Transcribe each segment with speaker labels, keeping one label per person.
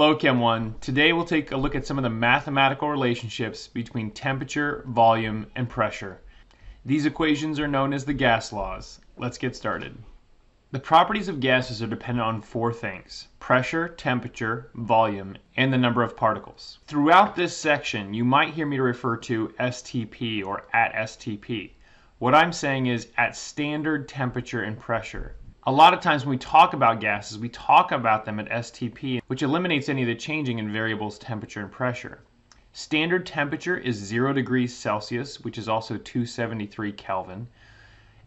Speaker 1: Hello Chem 1. Today we'll take a look at some of the mathematical relationships between temperature, volume, and pressure. These equations are known as the gas laws. Let's get started. The properties of gases are dependent on four things pressure, temperature, volume, and the number of particles. Throughout this section, you might hear me refer to STP or at STP. What I'm saying is at standard temperature and pressure. A lot of times when we talk about gases, we talk about them at STP, which eliminates any of the changing in variables temperature and pressure. Standard temperature is 0 degrees Celsius, which is also 273 Kelvin.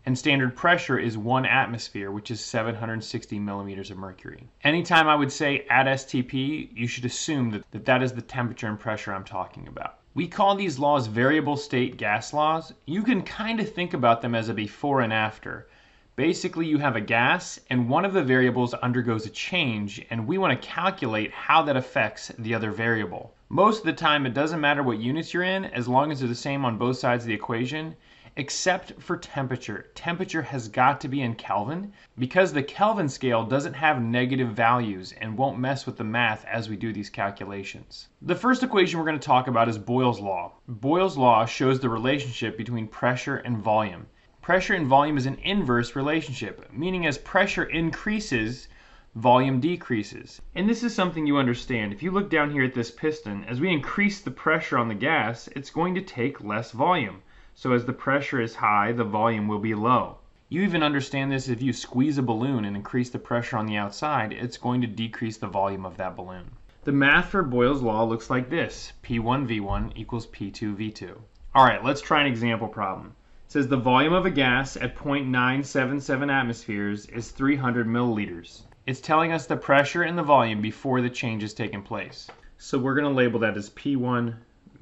Speaker 1: And standard pressure is 1 atmosphere, which is 760 millimeters of mercury. Anytime I would say at STP, you should assume that that, that is the temperature and pressure I'm talking about. We call these laws variable state gas laws. You can kind of think about them as a before and after. Basically, you have a gas, and one of the variables undergoes a change, and we want to calculate how that affects the other variable. Most of the time, it doesn't matter what units you're in, as long as they're the same on both sides of the equation, except for temperature. Temperature has got to be in Kelvin, because the Kelvin scale doesn't have negative values and won't mess with the math as we do these calculations. The first equation we're going to talk about is Boyle's law. Boyle's law shows the relationship between pressure and volume. Pressure and volume is an inverse relationship, meaning as pressure increases, volume decreases. And this is something you understand. If you look down here at this piston, as we increase the pressure on the gas, it's going to take less volume. So as the pressure is high, the volume will be low. You even understand this if you squeeze a balloon and increase the pressure on the outside, it's going to decrease the volume of that balloon. The math for Boyle's law looks like this. P1V1 equals P2V2. All right, let's try an example problem says the volume of a gas at 0.977 atmospheres is 300 milliliters. It's telling us the pressure and the volume before the change has taken place. So we're going to label that as P1,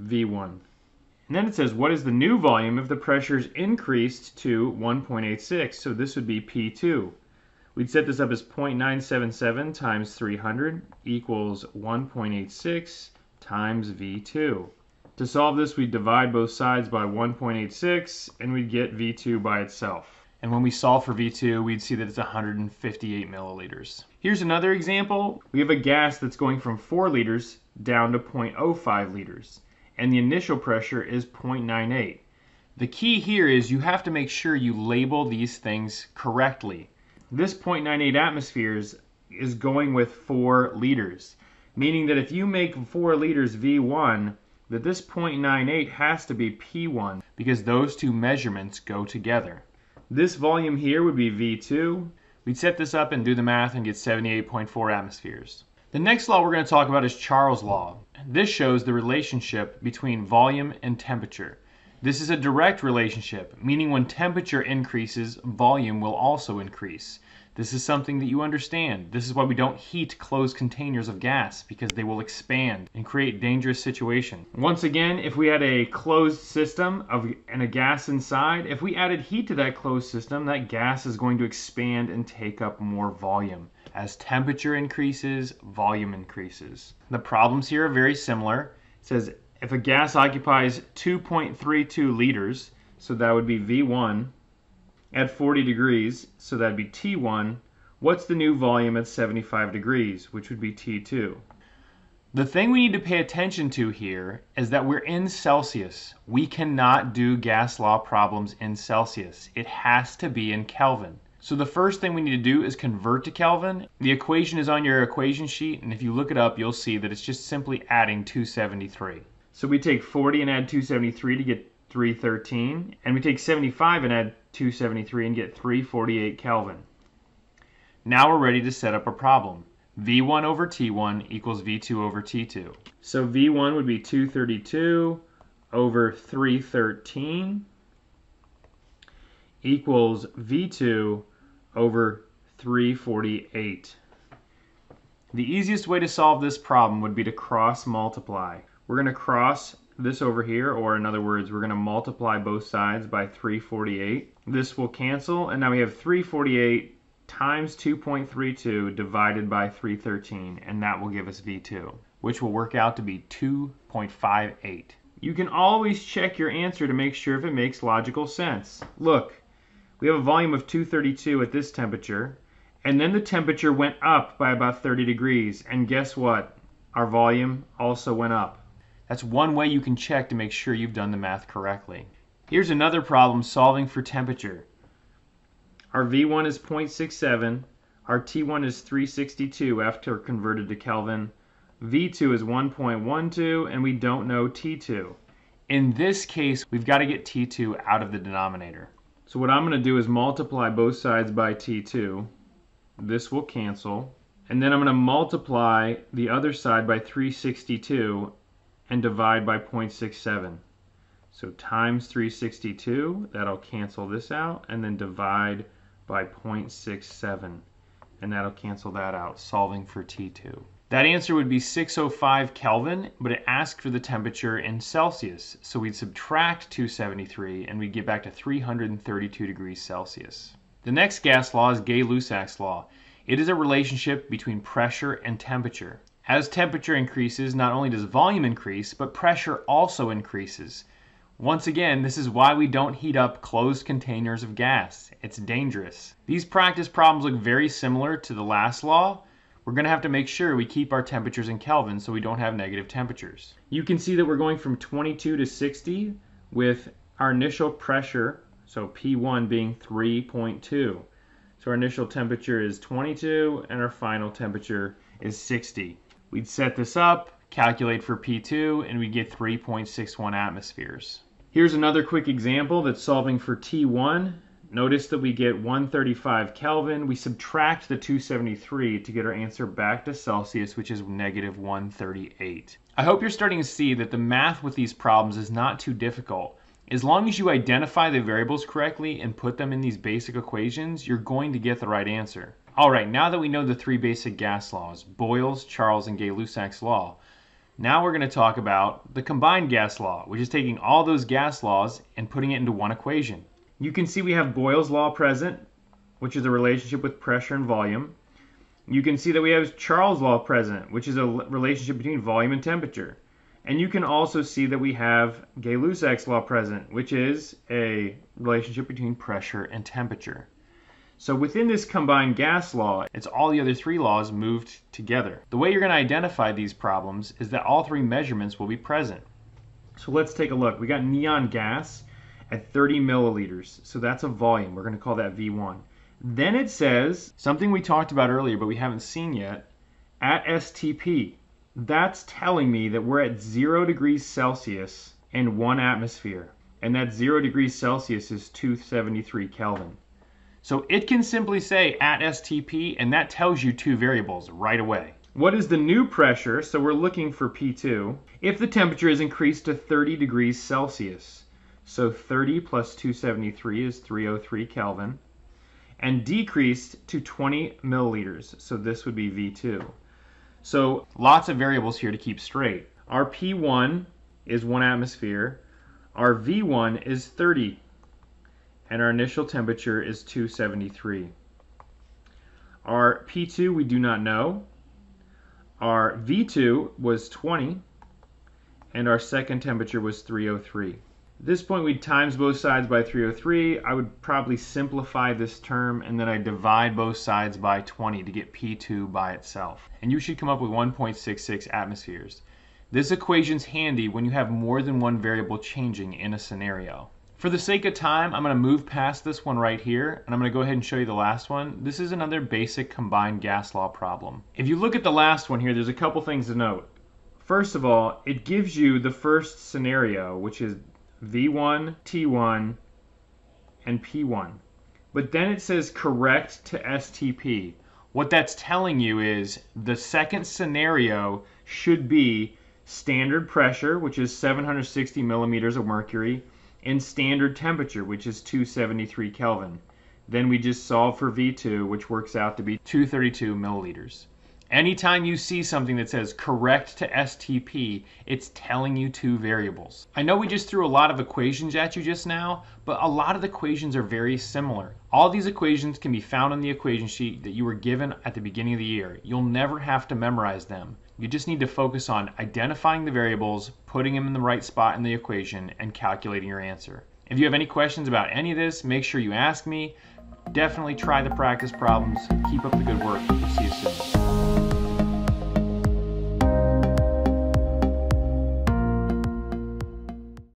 Speaker 1: V1. And then it says what is the new volume if the pressure is increased to 1.86? So this would be P2. We'd set this up as 0.977 times 300 equals 1.86 times V2. To solve this, we divide both sides by 1.86 and we'd get V2 by itself. And when we solve for V2, we'd see that it's 158 milliliters. Here's another example. We have a gas that's going from 4 liters down to 0.05 liters, and the initial pressure is 0.98. The key here is you have to make sure you label these things correctly. This 0.98 atmospheres is going with 4 liters, meaning that if you make 4 liters V1, that this 0.98 has to be P1 because those two measurements go together. This volume here would be V2. We'd set this up and do the math and get 78.4 atmospheres. The next law we're going to talk about is Charles' law. This shows the relationship between volume and temperature. This is a direct relationship, meaning when temperature increases, volume will also increase. This is something that you understand. This is why we don't heat closed containers of gas because they will expand and create dangerous situations. Once again, if we had a closed system of and a gas inside, if we added heat to that closed system, that gas is going to expand and take up more volume. As temperature increases, volume increases. The problems here are very similar. It says if a gas occupies 2.32 liters, so that would be V1 at 40 degrees, so that'd be T1. What's the new volume at 75 degrees, which would be T2? The thing we need to pay attention to here is that we're in Celsius. We cannot do gas law problems in Celsius. It has to be in Kelvin. So the first thing we need to do is convert to Kelvin. The equation is on your equation sheet, and if you look it up, you'll see that it's just simply adding 273. So we take 40 and add 273 to get 313, and we take 75 and add 273 and get 348 Kelvin. Now we're ready to set up a problem. V1 over T1 equals V2 over T2. So V1 would be 232 over 313 equals V2 over 348. The easiest way to solve this problem would be to cross multiply. We're going to cross this over here, or in other words, we're going to multiply both sides by 348. This will cancel, and now we have 348 times 2.32 divided by 313, and that will give us V2, which will work out to be 2.58. You can always check your answer to make sure if it makes logical sense. Look, we have a volume of 232 at this temperature, and then the temperature went up by about 30 degrees, and guess what? our volume also went up. That's one way you can check to make sure you've done the math correctly. Here's another problem solving for temperature. Our V1 is 0.67, our T1 is 362 after converted to Kelvin, V2 is 1.12, and we don't know T2. In this case, we've got to get T2 out of the denominator. So what I'm going to do is multiply both sides by T2. This will cancel. And then I'm going to multiply the other side by 362 and divide by 0.67. So times 362, that'll cancel this out, and then divide by 0.67. And that'll cancel that out, solving for T2. That answer would be 605 Kelvin, but it asked for the temperature in Celsius. So we'd subtract 273 and we'd get back to 332 degrees Celsius. The next gas law is Gay-Lussac's law. It is a relationship between pressure and temperature. As temperature increases, not only does volume increase, but pressure also increases. Once again, this is why we don't heat up closed containers of gas. It's dangerous. These practice problems look very similar to the last law, we're going to have to make sure we keep our temperatures in Kelvin so we don't have negative temperatures. You can see that we're going from 22 to 60 with our initial pressure, so P1 being 3.2. So our initial temperature is 22 and our final temperature is 60. We'd set this up, calculate for P2, and we get 3.61 atmospheres. Here's another quick example that's solving for T1 Notice that we get 135 Kelvin. We subtract the 273 to get our answer back to Celsius, which is negative 138. I hope you're starting to see that the math with these problems is not too difficult. As long as you identify the variables correctly and put them in these basic equations, you're going to get the right answer. Alright, now that we know the three basic gas laws, Boyle's, Charles, and Gay-Lussac's law, now we're going to talk about the combined gas law, which is taking all those gas laws and putting it into one equation. You can see we have Boyle's law present, which is a relationship with pressure and volume. You can see that we have Charles' law present, which is a relationship between volume and temperature. And you can also see that we have Gay-Lussac's law present, which is a relationship between pressure and temperature. So within this combined gas law, it's all the other three laws moved together. The way you're going to identify these problems is that all three measurements will be present. So let's take a look. We got neon gas at 30 milliliters. So that's a volume. We're going to call that V1. Then it says something we talked about earlier, but we haven't seen yet at STP. That's telling me that we're at zero degrees Celsius and one atmosphere. And that zero degrees Celsius is 273 Kelvin. So it can simply say at STP, and that tells you two variables right away. What is the new pressure? So we're looking for P2. If the temperature is increased to 30 degrees Celsius. So 30 plus 273 is 303 Kelvin. And decreased to 20 milliliters. So this would be V2. So lots of variables here to keep straight. Our P1 is 1 atmosphere. Our V1 is 30. And our initial temperature is 273. Our P2 we do not know. Our V2 was 20 and our second temperature was 303. At this point, we times both sides by 303. I would probably simplify this term and then I divide both sides by 20 to get P2 by itself. And you should come up with 1.66 atmospheres. This equation's handy when you have more than one variable changing in a scenario. For the sake of time, I'm going to move past this one right here, and I'm going to go ahead and show you the last one. This is another basic combined gas law problem. If you look at the last one here, there's a couple things to note. First of all, it gives you the first scenario, which is V1, T1, and P1. But then it says correct to STP. What that's telling you is the second scenario should be standard pressure, which is 760 millimeters of mercury, and standard temperature, which is 273 Kelvin. Then we just solve for V2, which works out to be 232 milliliters. Anytime you see something that says correct to STP, it's telling you two variables. I know we just threw a lot of equations at you just now, but a lot of the equations are very similar. All these equations can be found on the equation sheet that you were given at the beginning of the year. You'll never have to memorize them. You just need to focus on identifying the variables, putting them in the right spot in the equation, and calculating your answer. If you have any questions about any of this, make sure you ask me. Definitely try the practice problems. Keep up the good work. See you soon.